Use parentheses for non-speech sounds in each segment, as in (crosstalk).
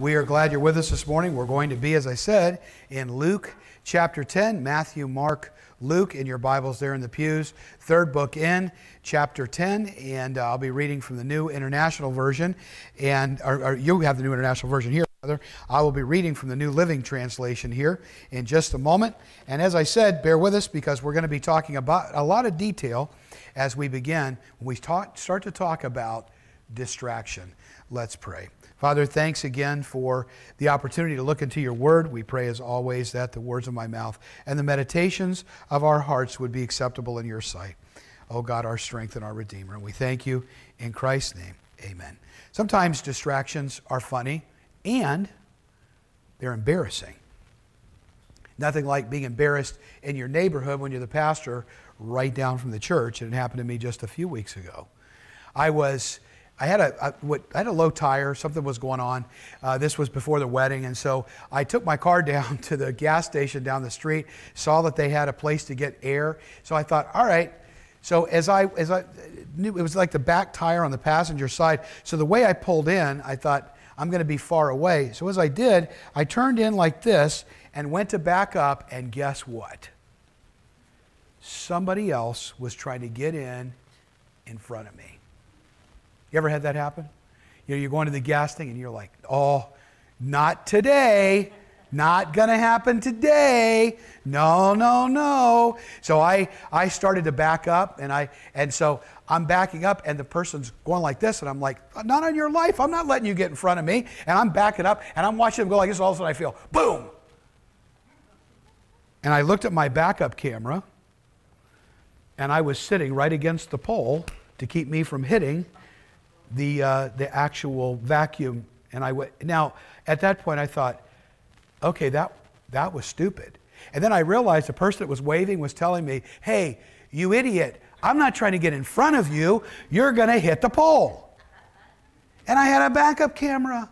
We are glad you're with us this morning. We're going to be, as I said, in Luke chapter 10, Matthew, Mark, Luke in your Bibles there in the pews. Third book in, chapter 10, and uh, I'll be reading from the New International Version. And or, or you have the New International Version here, rather. I will be reading from the New Living Translation here in just a moment. And as I said, bear with us because we're going to be talking about a lot of detail as we begin when we talk, start to talk about distraction. Let's pray. Father, thanks again for the opportunity to look into your word. We pray, as always, that the words of my mouth and the meditations of our hearts would be acceptable in your sight. Oh God, our strength and our Redeemer. And we thank you in Christ's name. Amen. Sometimes distractions are funny and they're embarrassing. Nothing like being embarrassed in your neighborhood when you're the pastor right down from the church. And it happened to me just a few weeks ago. I was I had a, a what, I had a low tire. Something was going on. Uh, this was before the wedding, and so I took my car (laughs) down to the gas station down the street. Saw that they had a place to get air, so I thought, all right. So as I as I knew, it was like the back tire on the passenger side. So the way I pulled in, I thought I'm going to be far away. So as I did, I turned in like this and went to back up, and guess what? Somebody else was trying to get in in front of me. You ever had that happen? You know, you're going to the gas thing and you're like, oh, not today. Not going to happen today. No, no, no. So I, I started to back up and I and so I'm backing up and the person's going like this and I'm like, not on your life. I'm not letting you get in front of me. And I'm backing up and I'm watching them go like this. All of a sudden I feel boom. And I looked at my backup camera and I was sitting right against the pole to keep me from hitting the, uh, the actual vacuum. And I went, now, at that point, I thought, okay, that, that was stupid. And then I realized the person that was waving was telling me, hey, you idiot, I'm not trying to get in front of you. You're going to hit the pole. And I had a backup camera.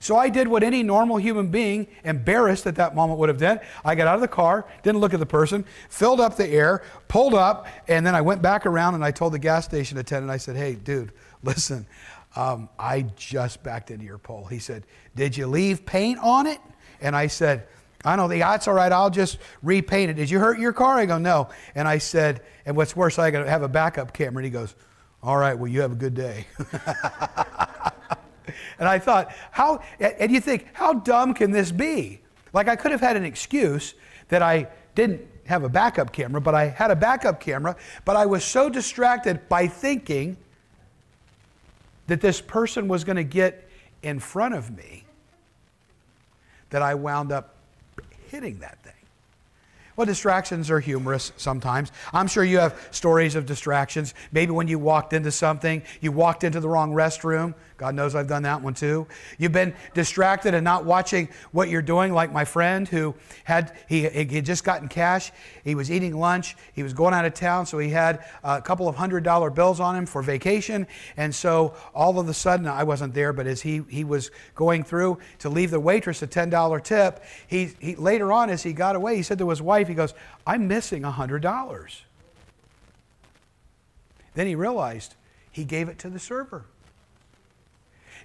So I did what any normal human being, embarrassed at that moment, would have done. I got out of the car, didn't look at the person, filled up the air, pulled up, and then I went back around and I told the gas station attendant, I said, hey, dude, listen, um, I just backed into your pole. He said, Did you leave paint on it? And I said, I know, the that's all right, I'll just repaint it. Did you hurt your car? I go, No. And I said, And what's worse, I got to have a backup camera. And he goes, All right, well, you have a good day. (laughs) and I thought, how, and you think, how dumb can this be? Like, I could have had an excuse that I didn't have a backup camera, but I had a backup camera, but I was so distracted by thinking that this person was going to get in front of me that I wound up hitting that thing. Well, distractions are humorous sometimes. I'm sure you have stories of distractions. Maybe when you walked into something, you walked into the wrong restroom. God knows I've done that one too. You've been distracted and not watching what you're doing, like my friend who had he, he had just gotten cash. He was eating lunch. He was going out of town, so he had a couple of hundred dollar bills on him for vacation. And so all of a sudden, I wasn't there, but as he he was going through to leave the waitress a ten dollar tip, he, he later on as he got away, he said to his wife he goes, I'm missing a $100. Then he realized he gave it to the server.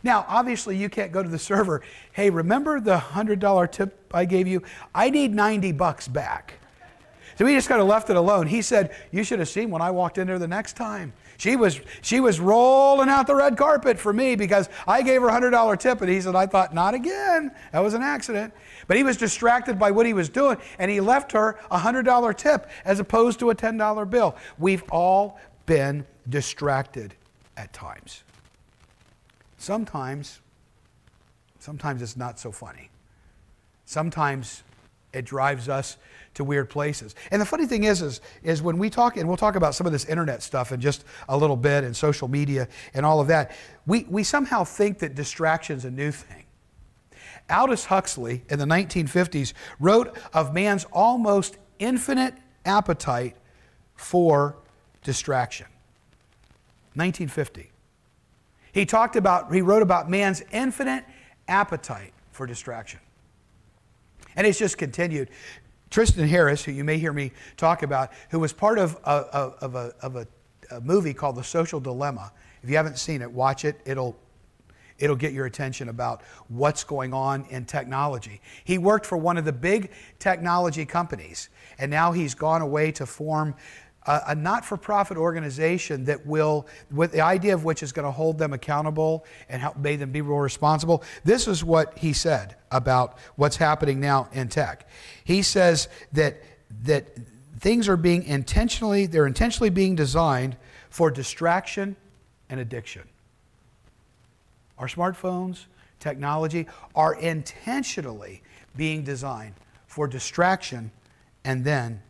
Now, obviously, you can't go to the server, hey, remember the $100 tip I gave you? I need 90 bucks back. So he just kind of left it alone. He said, You should have seen when I walked in there the next time. She was, she was rolling out the red carpet for me because I gave her a $100 tip. And he said, I thought, Not again. That was an accident. But he was distracted by what he was doing, and he left her a $100 tip as opposed to a $10 bill. We've all been distracted at times. Sometimes, sometimes it's not so funny. Sometimes it drives us to weird places. And the funny thing is, is, is when we talk, and we'll talk about some of this internet stuff in just a little bit, and social media and all of that, we, we somehow think that distraction's a new thing. Aldous Huxley in the 1950s wrote of man's almost infinite appetite for distraction. 1950. He talked about, he wrote about man's infinite appetite for distraction. And it's just continued. Tristan Harris, who you may hear me talk about, who was part of a, of a, of a, a movie called The Social Dilemma. If you haven't seen it, watch it. It'll it'll get your attention about what's going on in technology. He worked for one of the big technology companies, and now he's gone away to form a, a not for profit organization that will, with the idea of which is going to hold them accountable and help make them be more responsible. This is what he said about what's happening now in tech. He says that, that things are being intentionally, they're intentionally being designed for distraction and addiction. Our smartphones, technology are intentionally being designed for distraction and then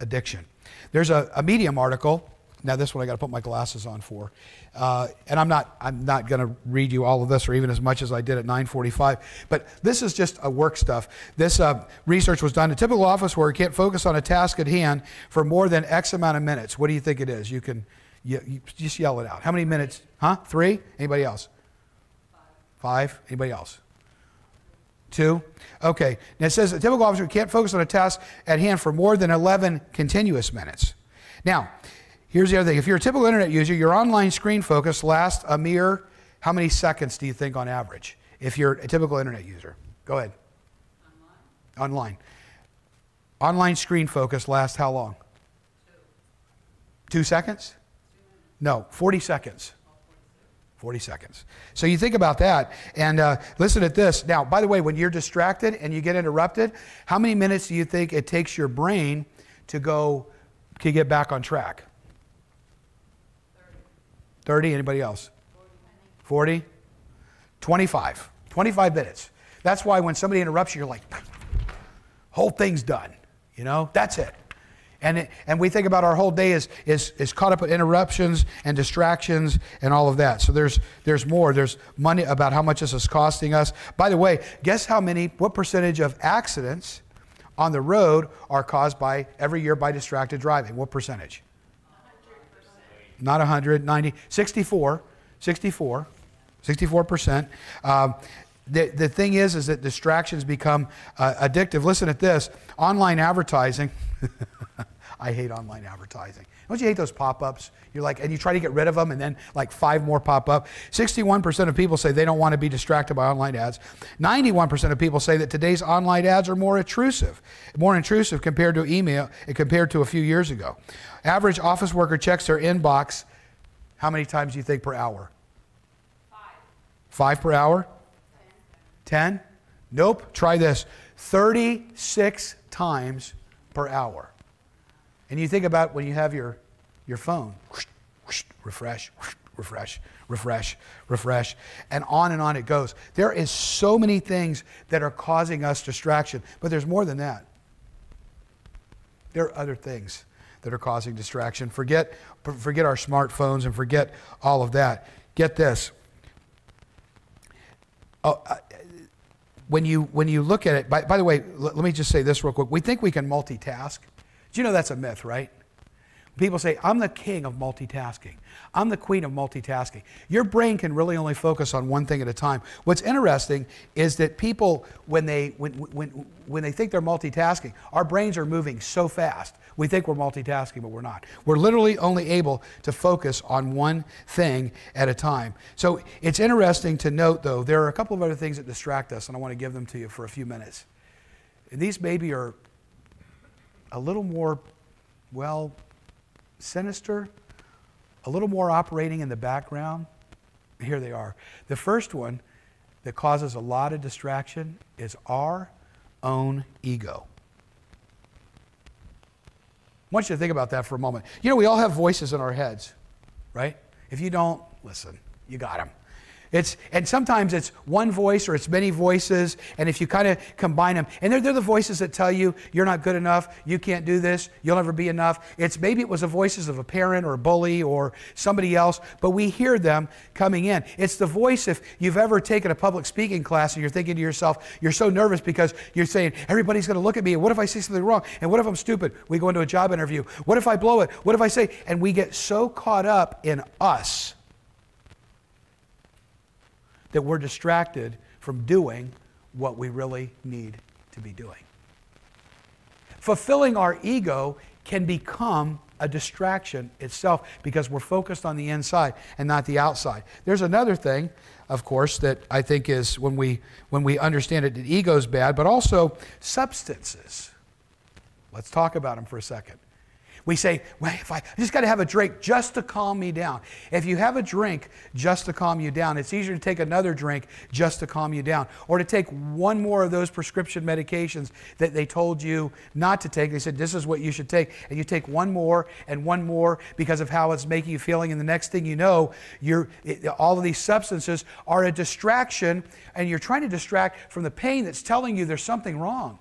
addiction. There's a, a Medium article. Now this one I got to put my glasses on for, uh, and I'm not I'm not going to read you all of this or even as much as I did at 9:45. But this is just a work stuff. This uh, research was done. A typical office worker can't focus on a task at hand for more than X amount of minutes. What do you think it is? You can you, you just yell it out. How many minutes? Huh? Three? Anybody else? Five? Anybody else? Two? Okay. Now it says a typical officer can't focus on a task at hand for more than 11 continuous minutes. Now, here's the other thing. If you're a typical internet user, your online screen focus lasts a mere, how many seconds do you think on average? If you're a typical internet user. Go ahead. Online. Online, Online screen focus lasts how long? Two, Two seconds? No, 40 seconds. 40 seconds. So you think about that and uh, listen at this. Now, by the way, when you're distracted and you get interrupted, how many minutes do you think it takes your brain to go to get back on track? 30. 30? Anybody else? 40? 25. 25 minutes. That's why when somebody interrupts you, you're like, whole thing's done. You know, that's it. And, it, and we think about our whole day is, is, is caught up with interruptions and distractions and all of that. So there's, there's more. There's money about how much this is costing us. By the way, guess how many, what percentage of accidents on the road are caused by every year by distracted driving? What percentage? 100%. Not 100, 90, 64, 64, 64%. Um, the, the thing is, is that distractions become uh, addictive. Listen at this online advertising. (laughs) I hate online advertising. Don't you hate those pop ups? You're like, and you try to get rid of them, and then like five more pop up. 61% of people say they don't want to be distracted by online ads. 91% of people say that today's online ads are more intrusive, more intrusive compared to email, and compared to a few years ago. Average office worker checks their inbox how many times do you think per hour? Five. Five per hour? Ten? Nope. Try this 36 times per hour. And you think about when you have your, your phone, refresh, refresh, refresh, refresh, and on and on it goes. There is so many things that are causing us distraction, but there's more than that. There are other things that are causing distraction. Forget, forget our smartphones and forget all of that. Get this. Oh, when you when you look at it, by, by the way, let me just say this real quick. We think we can multitask. Do you know that's a myth, right? People say, I'm the king of multitasking. I'm the queen of multitasking. Your brain can really only focus on one thing at a time. What's interesting is that people, when they, when, when, when they think they're multitasking, our brains are moving so fast. We think we're multitasking, but we're not. We're literally only able to focus on one thing at a time. So it's interesting to note, though, there are a couple of other things that distract us, and I want to give them to you for a few minutes. And these maybe are a little more, well, sinister, a little more operating in the background. Here they are. The first one that causes a lot of distraction is our own ego. I want you to think about that for a moment. You know, we all have voices in our heads, right? If you don't, listen, you got them. It's, and sometimes it's one voice or it's many voices, and if you kind of combine them, and they're, they're the voices that tell you you're not good enough, you can't do this, you'll never be enough. It's maybe it was the voices of a parent or a bully or somebody else, but we hear them coming in. It's the voice if you've ever taken a public speaking class and you're thinking to yourself, you're so nervous because you're saying, everybody's going to look at me, and what if I say something wrong? And what if I'm stupid? We go into a job interview. What if I blow it? What if I say? And we get so caught up in us that we're distracted from doing what we really need to be doing. Fulfilling our ego can become a distraction itself because we're focused on the inside and not the outside. There's another thing, of course, that I think is when we when we understand it, that ego's bad, but also substances. Let's talk about them for a second. We say, well, if I, I just got to have a drink just to calm me down. If you have a drink just to calm you down, it's easier to take another drink just to calm you down. Or to take one more of those prescription medications that they told you not to take. They said, this is what you should take. And you take one more and one more because of how it's making you feeling. And the next thing you know, you're, it, all of these substances are a distraction, and you're trying to distract from the pain that's telling you there's something wrong.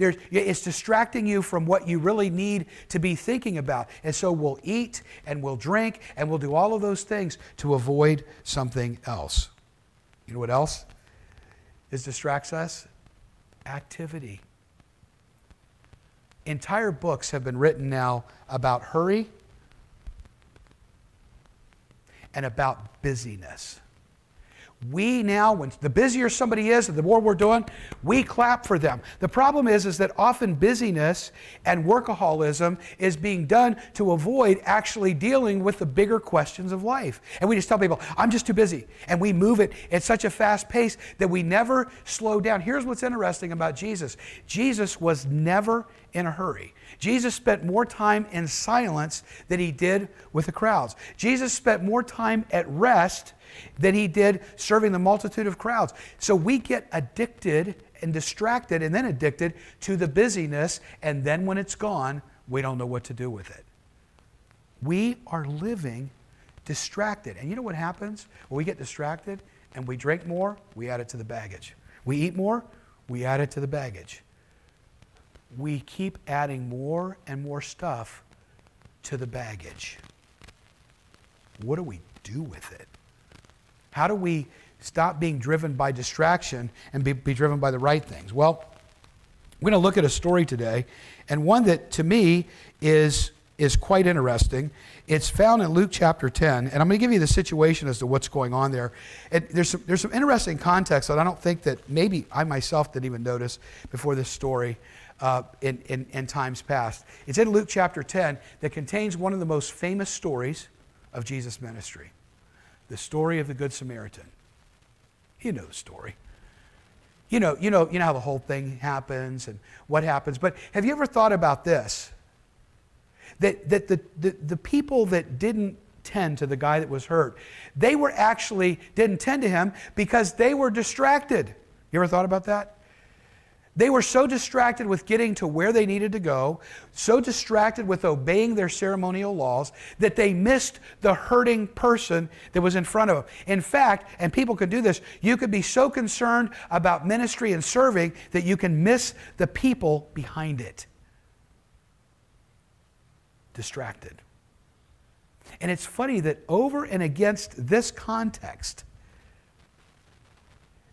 There's, it's distracting you from what you really need to be thinking about. And so we'll eat and we'll drink and we'll do all of those things to avoid something else. You know what else is distracts us? Activity. Entire books have been written now about hurry and about busyness. We now, when the busier somebody is, the more we're doing, we clap for them. The problem is, is that often busyness and workaholism is being done to avoid actually dealing with the bigger questions of life. And we just tell people, I'm just too busy. And we move it at such a fast pace that we never slow down. Here's what's interesting about Jesus Jesus was never in a hurry. Jesus spent more time in silence than he did with the crowds. Jesus spent more time at rest than he did serving the multitude of crowds. So we get addicted and distracted and then addicted to the busyness, and then when it's gone, we don't know what to do with it. We are living distracted. And you know what happens? When we get distracted and we drink more, we add it to the baggage. We eat more, we add it to the baggage. We keep adding more and more stuff to the baggage. What do we do with it? How do we stop being driven by distraction and be, be driven by the right things? Well, we're going to look at a story today, and one that to me is, is quite interesting. It's found in Luke chapter 10, and I'm going to give you the situation as to what's going on there. And there's some, there's some interesting context that I don't think that maybe I myself didn't even notice before this story. Uh, in, in, in times past. It's in Luke chapter 10 that contains one of the most famous stories of Jesus' ministry the story of the Good Samaritan. You know the story. You know, you know, you know how the whole thing happens and what happens. But have you ever thought about this? That, that the, the, the people that didn't tend to the guy that was hurt, they were actually didn't tend to him because they were distracted. You ever thought about that? They were so distracted with getting to where they needed to go, so distracted with obeying their ceremonial laws, that they missed the hurting person that was in front of them. In fact, and people could do this, you could be so concerned about ministry and serving that you can miss the people behind it. Distracted. And it's funny that over and against this context,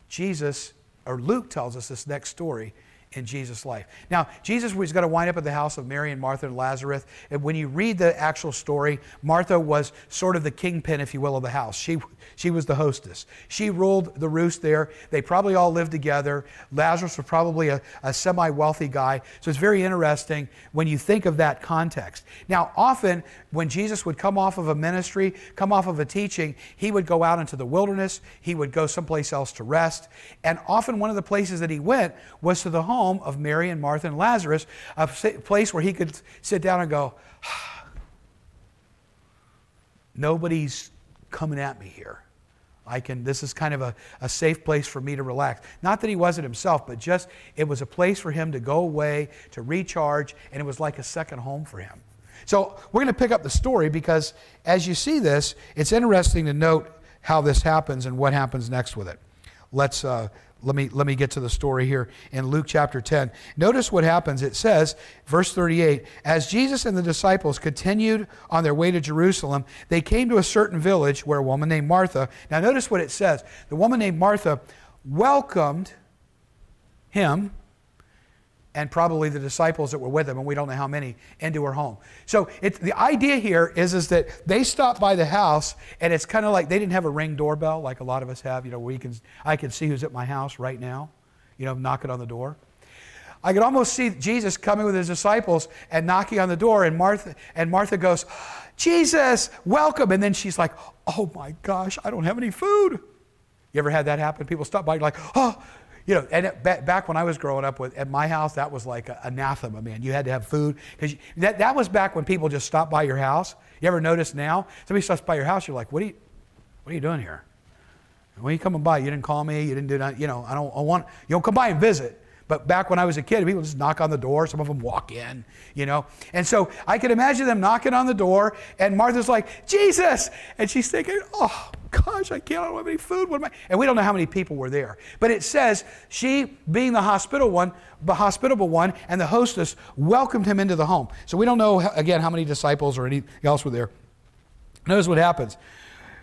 Jesus or Luke tells us this next story in Jesus' life. Now, Jesus was going to wind up at the house of Mary and Martha and Lazarus. And when you read the actual story, Martha was sort of the kingpin, if you will, of the house. She, she was the hostess. She ruled the roost there. They probably all lived together. Lazarus was probably a, a semi wealthy guy. So it's very interesting when you think of that context. Now, often when Jesus would come off of a ministry, come off of a teaching, he would go out into the wilderness. He would go someplace else to rest. And often one of the places that he went was to the home home of Mary and Martha and Lazarus, a place where he could sit down and go, (sighs) Nobody's coming at me here. I can, this is kind of a, a safe place for me to relax. Not that he wasn't himself, but just it was a place for him to go away, to recharge, and it was like a second home for him. So we're going to pick up the story because as you see this, it's interesting to note how this happens and what happens next with it. Let's, uh, let me, let me get to the story here in Luke chapter 10. Notice what happens. It says, verse 38 As Jesus and the disciples continued on their way to Jerusalem, they came to a certain village where a woman named Martha, now notice what it says. The woman named Martha welcomed him and probably the disciples that were with him, and we don't know how many, into her home. So it, the idea here is, is that they stopped by the house, and it's kind of like they didn't have a ring doorbell like a lot of us have, you know, you can, I can see who's at my house right now, you know, knocking on the door. I could almost see Jesus coming with his disciples and knocking on the door, and Martha, and Martha goes, Jesus, welcome. And then she's like, Oh my gosh, I don't have any food. You ever had that happen? People stop by, like, Oh, you know, and it, back when I was growing up with, at my house, that was like anathema, man. You had to have food. because that, that was back when people just stopped by your house. You ever notice now? Somebody stops by your house, you're like, what are you, what are you doing here? When you coming by, you didn't call me, you didn't do that, you know, I don't I want, you don't come by and visit. But back when I was a kid, people just knock on the door. Some of them walk in, you know. And so I could imagine them knocking on the door, and Martha's like, Jesus! And she's thinking, oh, gosh, I can't, I don't have any food. What am I? And we don't know how many people were there. But it says she, being the hospitable one, the hospitable one, and the hostess welcomed him into the home. So we don't know, again, how many disciples or anything else were there. Notice what happens.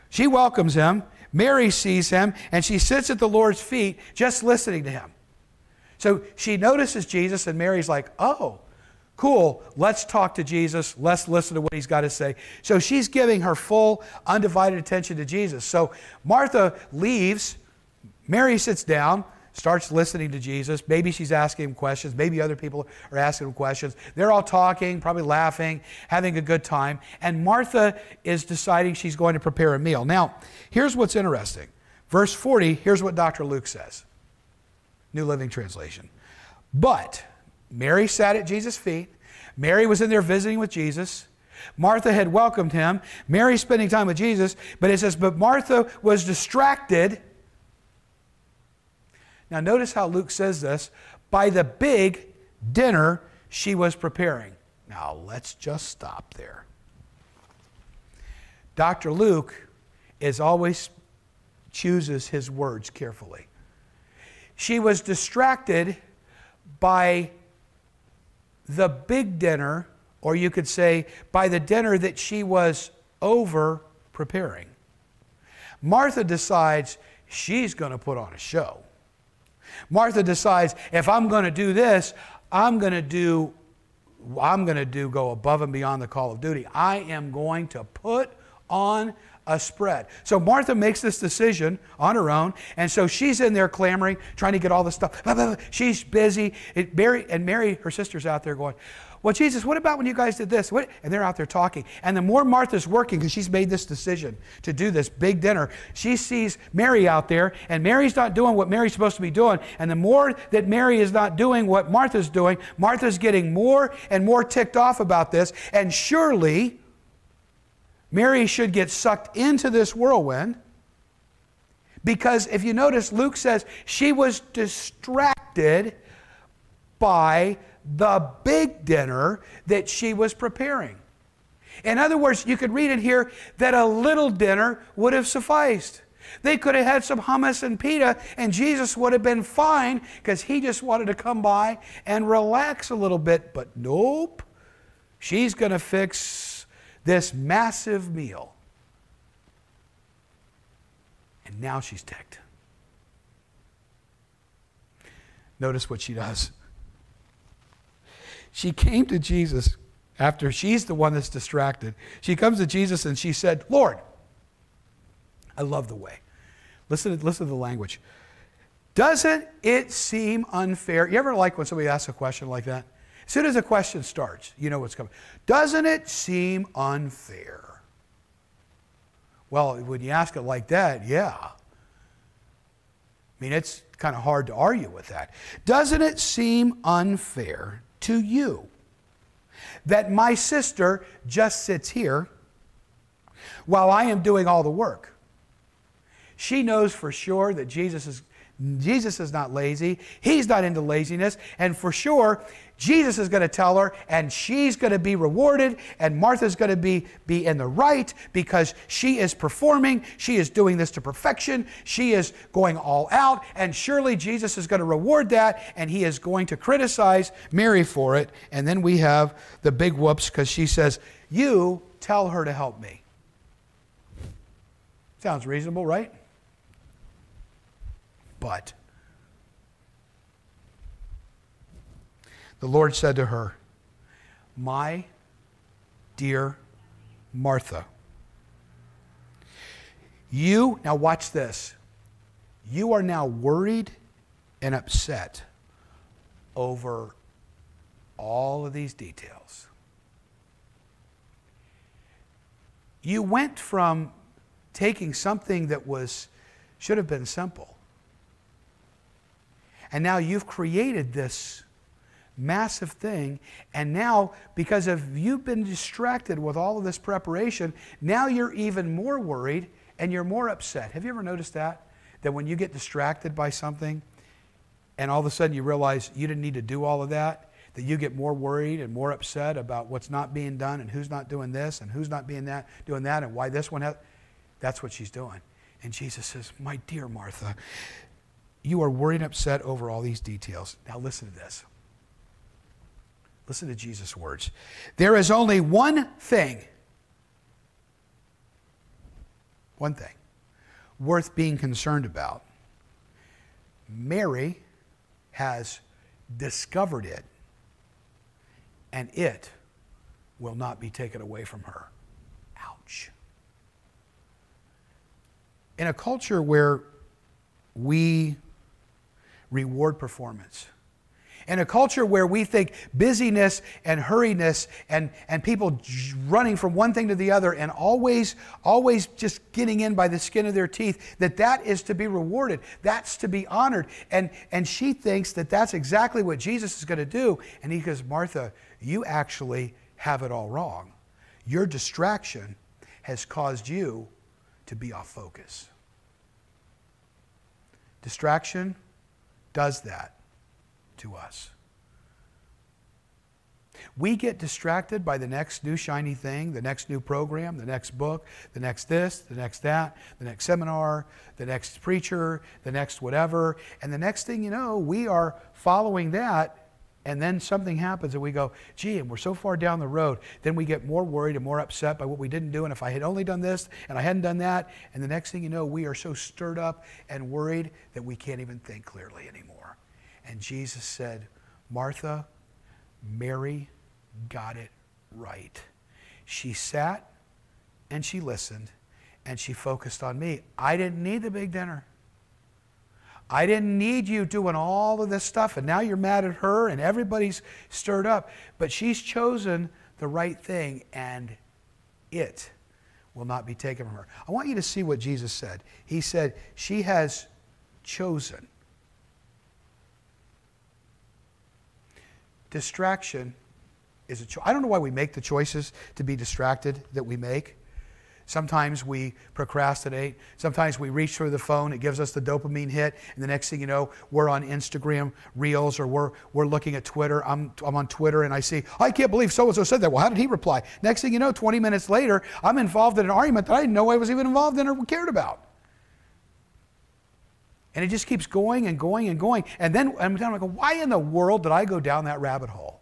She welcomes him. Mary sees him, and she sits at the Lord's feet just listening to him. So she notices Jesus, and Mary's like, oh, cool, let's talk to Jesus. Let's listen to what he's got to say. So she's giving her full, undivided attention to Jesus. So Martha leaves. Mary sits down, starts listening to Jesus. Maybe she's asking him questions. Maybe other people are asking him questions. They're all talking, probably laughing, having a good time. And Martha is deciding she's going to prepare a meal. Now, here's what's interesting. Verse 40, here's what Dr. Luke says. New Living Translation. But Mary sat at Jesus' feet. Mary was in there visiting with Jesus. Martha had welcomed him. Mary spending time with Jesus. But it says, but Martha was distracted. Now, notice how Luke says this by the big dinner she was preparing. Now, let's just stop there. Dr. Luke is always chooses his words carefully. She was distracted by the big dinner, or you could say by the dinner that she was over preparing. Martha decides she's going to put on a show. Martha decides if I'm going to do this, I'm going to do I'm going to do go above and beyond the call of duty. I am going to put on a spread. So Martha makes this decision on her own, and so she's in there clamoring, trying to get all the stuff. She's busy. It, Mary, and Mary, her sister's out there going, well, Jesus, what about when you guys did this? What? And they're out there talking. And the more Martha's working, because she's made this decision to do this big dinner, she sees Mary out there, and Mary's not doing what Mary's supposed to be doing. And the more that Mary is not doing what Martha's doing, Martha's getting more and more ticked off about this. And surely, Mary should get sucked into this whirlwind because if you notice, Luke says she was distracted by the big dinner that she was preparing. In other words, you could read it here that a little dinner would have sufficed. They could have had some hummus and pita, and Jesus would have been fine because he just wanted to come by and relax a little bit. But nope, she's going to fix this massive meal. And now she's ticked. Notice what she does. She came to Jesus after she's the one that's distracted. She comes to Jesus and she said, Lord, I love the way. Listen, listen to the language. Doesn't it seem unfair? You ever like when somebody asks a question like that? As soon as a question starts, you know what's coming. Doesn't it seem unfair? Well, when you ask it like that, yeah. I mean, it's kind of hard to argue with that. Doesn't it seem unfair to you that my sister just sits here while I am doing all the work? She knows for sure that Jesus is Jesus is not lazy. He's not into laziness. And for sure, Jesus is going to tell her, and she's going to be rewarded, and Martha's going to be, be in the right because she is performing. She is doing this to perfection. She is going all out, and surely Jesus is going to reward that, and he is going to criticize Mary for it. And then we have the big whoops because she says, You tell her to help me. Sounds reasonable, right? But the Lord said to her, My dear Martha, you, now watch this, you are now worried and upset over all of these details. You went from taking something that was should have been simple. And now you've created this massive thing. And now, because of you've been distracted with all of this preparation, now you're even more worried and you're more upset. Have you ever noticed that? That when you get distracted by something and all of a sudden you realize you didn't need to do all of that, that you get more worried and more upset about what's not being done and who's not doing this and who's not being that, doing that and why this one has. That's what she's doing. And Jesus says, My dear Martha, you are worried and upset over all these details. Now listen to this. Listen to Jesus' words. There is only one thing, one thing, worth being concerned about. Mary has discovered it, and it will not be taken away from her. Ouch. In a culture where we reward performance, in a culture where we think busyness and hurriness and, and people running from one thing to the other and always, always just getting in by the skin of their teeth, that that is to be rewarded. That's to be honored. And, and she thinks that that's exactly what Jesus is going to do. And he goes, Martha, you actually have it all wrong. Your distraction has caused you to be off focus. Distraction does that to us. We get distracted by the next new shiny thing, the next new program, the next book, the next this, the next that, the next seminar, the next preacher, the next whatever. And the next thing you know, we are following that. And then something happens and we go, gee, and we're so far down the road. Then we get more worried and more upset by what we didn't do. And if I had only done this and I hadn't done that, and the next thing you know, we are so stirred up and worried that we can't even think clearly anymore. And Jesus said, Martha, Mary got it right. She sat and she listened and she focused on me. I didn't need the big dinner. I didn't need you doing all of this stuff, and now you're mad at her, and everybody's stirred up. But she's chosen the right thing, and it will not be taken from her. I want you to see what Jesus said. He said, She has chosen. Distraction is a choice. I don't know why we make the choices to be distracted that we make. Sometimes we procrastinate. Sometimes we reach for the phone. It gives us the dopamine hit. And the next thing you know, we're on Instagram Reels or we're, we're looking at Twitter. I'm, I'm on Twitter and I see, I can't believe so and so said that. Well, how did he reply? Next thing you know, 20 minutes later, I'm involved in an argument that I didn't know I was even involved in or cared about. And it just keeps going and going and going. And then I'm like, why in the world did I go down that rabbit hole?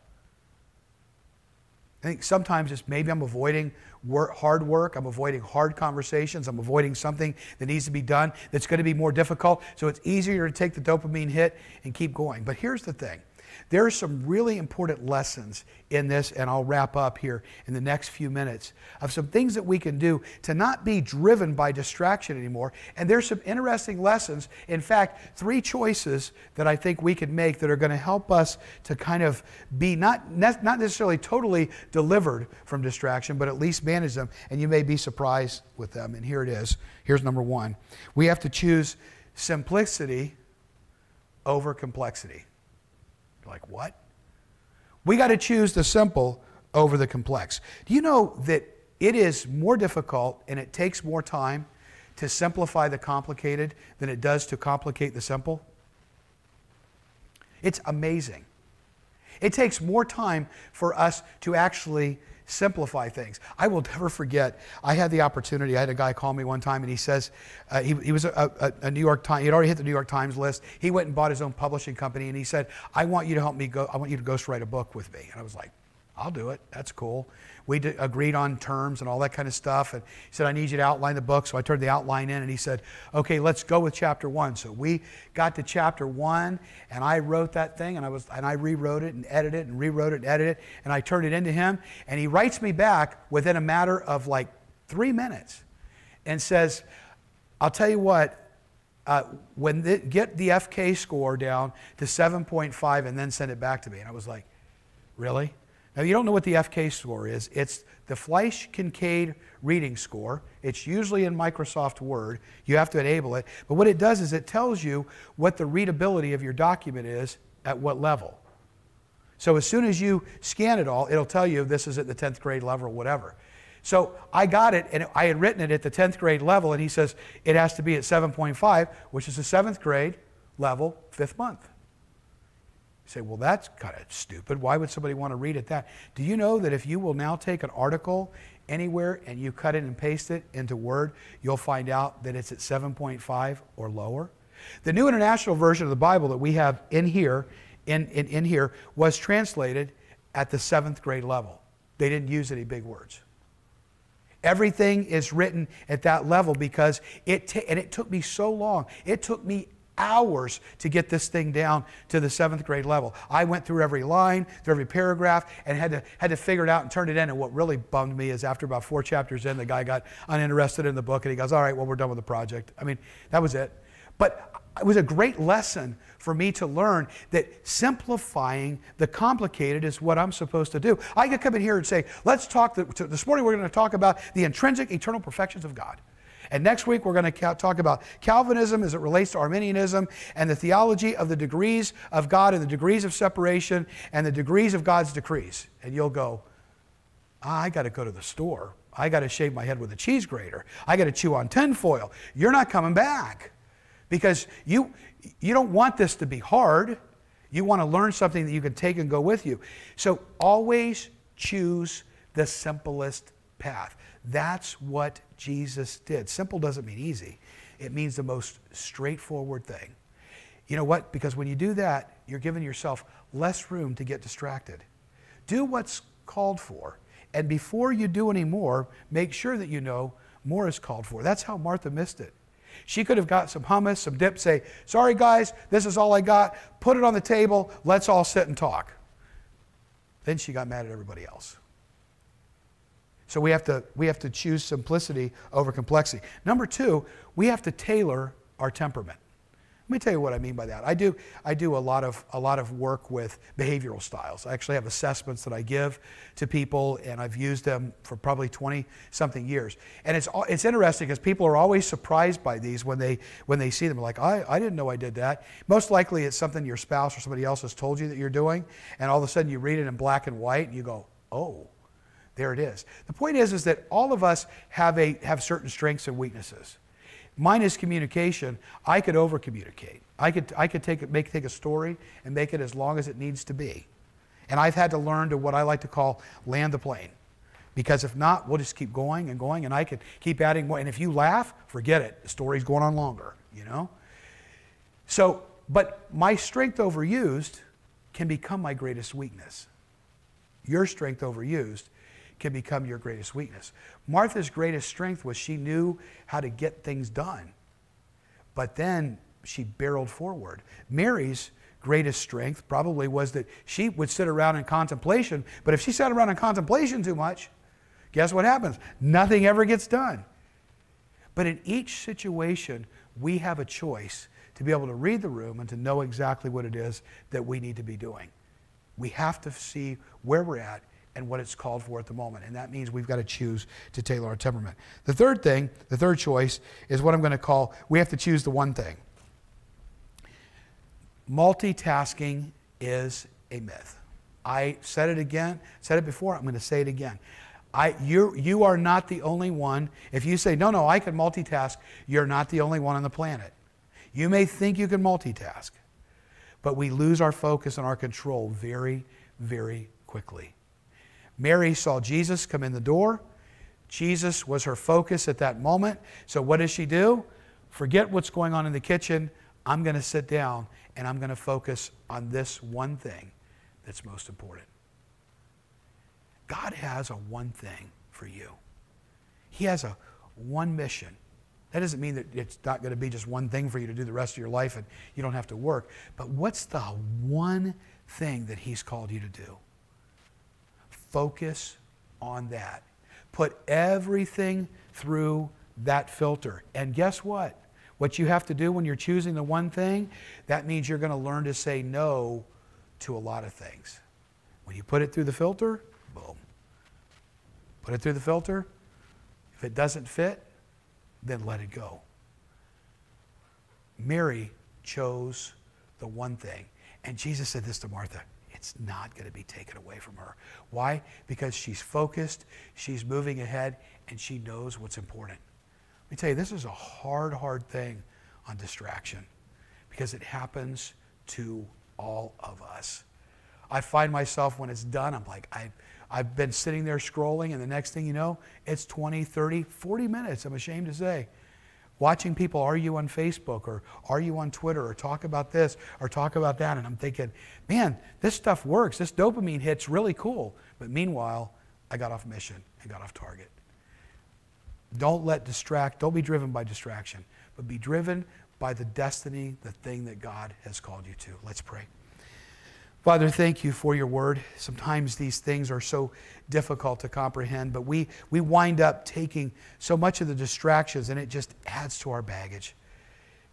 I think sometimes it's maybe I'm avoiding work, hard work, I'm avoiding hard conversations, I'm avoiding something that needs to be done that's going to be more difficult. So it's easier to take the dopamine hit and keep going. But here's the thing there are some really important lessons in this, and I'll wrap up here in the next few minutes of some things that we can do to not be driven by distraction anymore. And there's some interesting lessons. In fact, three choices that I think we can make that are going to help us to kind of be not, not necessarily totally delivered from distraction, but at least manage them. And you may be surprised with them. And here it is. Here's number one we have to choose simplicity over complexity. Like, what? We got to choose the simple over the complex. Do you know that it is more difficult and it takes more time to simplify the complicated than it does to complicate the simple? It's amazing. It takes more time for us to actually simplify things. I will never forget, I had the opportunity, I had a guy call me one time and he says, uh, he, he was a, a, a, New York Times, he had already hit the New York Times list. He went and bought his own publishing company and he said, I want you to help me go, I want you to ghostwrite a book with me. And I was like, I'll do it. That's cool. We did, agreed on terms and all that kind of stuff. And he said, I need you to outline the book. So I turned the outline in and he said, okay, let's go with chapter one. So we got to chapter one and I wrote that thing and I, was, and I rewrote it and edited it and rewrote it and edited it. And I turned it into him. And he writes me back within a matter of like three minutes and says, I'll tell you what, uh, when get the FK score down to 7.5 and then send it back to me. And I was like, really? Now, you don't know what the FK score is. It's the Flesch Kincaid reading score. It's usually in Microsoft Word. You have to enable it. But what it does is it tells you what the readability of your document is at what level. So as soon as you scan it all, it'll tell you this is at the 10th grade level or whatever. So I got it, and I had written it at the 10th grade level, and he says it has to be at 7.5, which is the 7th grade level, fifth month. Say, well, that's kind of stupid. Why would somebody want to read it that? Do you know that if you will now take an article anywhere and you cut it and paste it into Word, you'll find out that it's at 7.5 or lower? The New International Version of the Bible that we have in here, in, in, in here, was translated at the seventh grade level. They didn't use any big words. Everything is written at that level because it, and it took me so long. It took me hours to get this thing down to the seventh grade level. I went through every line, through every paragraph, and had to, had to figure it out and turn it in. And what really bummed me is after about four chapters in, the guy got uninterested in the book and he goes, All right, well, we're done with the project. I mean, that was it. But it was a great lesson for me to learn that simplifying the complicated is what I'm supposed to do. I could come in here and say, let's talk, this morning we're going to talk about the intrinsic eternal perfections of God. And next week we're going to talk about Calvinism as it relates to Arminianism and the theology of the degrees of God and the degrees of separation and the degrees of God's decrees. And you'll go, I got to go to the store. I got to shave my head with a cheese grater. I got to chew on tinfoil. You're not coming back because you, you don't want this to be hard. You want to learn something that you can take and go with you. So always choose the simplest path. That's what Jesus did. Simple doesn't mean easy, it means the most straightforward thing. You know what? Because when you do that, you're giving yourself less room to get distracted. Do what's called for. And before you do any more, make sure that you know more is called for. That's how Martha missed it. She could have got some hummus, some dip, say, Sorry, guys, this is all I got. Put it on the table. Let's all sit and talk. Then she got mad at everybody else. So we have to, we have to choose simplicity over complexity. Number two, we have to tailor our temperament. Let me tell you what I mean by that. I do, I do a, lot of, a lot of work with behavioral styles. I actually have assessments that I give to people, and I've used them for probably 20 something years. And it's, it's interesting because people are always surprised by these when they, when they see them. Like, I, I didn't know I did that. Most likely it's something your spouse or somebody else has told you that you're doing, and all of a sudden you read it in black and white, and you go, oh, there it is. The point is, is that all of us have, a, have certain strengths and weaknesses. Mine is communication. I could over communicate. I could, I could take, make, take a story and make it as long as it needs to be. And I've had to learn to what I like to call land the plane. Because if not, we'll just keep going and going, and I could keep adding more. And if you laugh, forget it. The story's going on longer, you know? So, but my strength overused can become my greatest weakness. Your strength overused can become your greatest weakness. Martha's greatest strength was she knew how to get things done, but then she barreled forward. Mary's greatest strength probably was that she would sit around in contemplation, but if she sat around in contemplation too much, guess what happens? Nothing ever gets done. But in each situation, we have a choice to be able to read the room and to know exactly what it is that we need to be doing. We have to see where we're at and what it's called for at the moment. And that means we've got to choose to tailor our temperament. The third thing, the third choice, is what I'm going to call we have to choose the one thing. Multitasking is a myth. I said it again, said it before, I'm going to say it again. I, you, you are not the only one. If you say, no, no, I can multitask, you're not the only one on the planet. You may think you can multitask, but we lose our focus and our control very, very quickly. Mary saw Jesus come in the door. Jesus was her focus at that moment. So, what does she do? Forget what's going on in the kitchen. I'm going to sit down and I'm going to focus on this one thing that's most important. God has a one thing for you, He has a one mission. That doesn't mean that it's not going to be just one thing for you to do the rest of your life and you don't have to work. But what's the one thing that He's called you to do? Focus on that. Put everything through that filter. And guess what? What you have to do when you're choosing the one thing, that means you're going to learn to say no to a lot of things. When you put it through the filter, boom. Put it through the filter. If it doesn't fit, then let it go. Mary chose the one thing. And Jesus said this to Martha it's not going to be taken away from her. Why? Because she's focused, she's moving ahead, and she knows what's important. Let me tell you, this is a hard, hard thing on distraction because it happens to all of us. I find myself when it's done, I'm like, I've, I've been sitting there scrolling, and the next thing you know, it's 20, 30, 40 minutes, I'm ashamed to say watching people argue on Facebook or argue on Twitter or talk about this or talk about that. And I'm thinking, man, this stuff works. This dopamine hit's really cool. But meanwhile, I got off mission and got off target. Don't let distract, don't be driven by distraction, but be driven by the destiny, the thing that God has called you to. Let's pray. Father, thank you for your word. Sometimes these things are so difficult to comprehend, but we, we wind up taking so much of the distractions and it just adds to our baggage.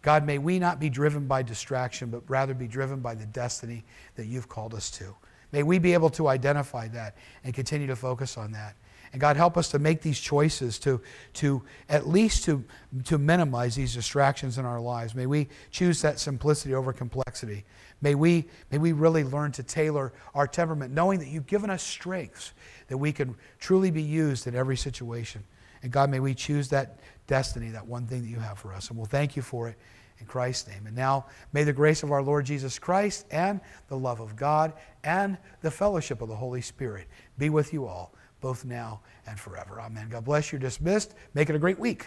God, may we not be driven by distraction, but rather be driven by the destiny that you've called us to. May we be able to identify that and continue to focus on that. And God, help us to make these choices to, to at least to, to minimize these distractions in our lives. May we choose that simplicity over complexity. May we, may we really learn to tailor our temperament, knowing that you've given us strengths that we can truly be used in every situation. And God, may we choose that destiny, that one thing that you have for us. And we'll thank you for it in Christ's name. And now, may the grace of our Lord Jesus Christ and the love of God and the fellowship of the Holy Spirit be with you all both now and forever. Amen. God bless you. Dismissed. Make it a great week.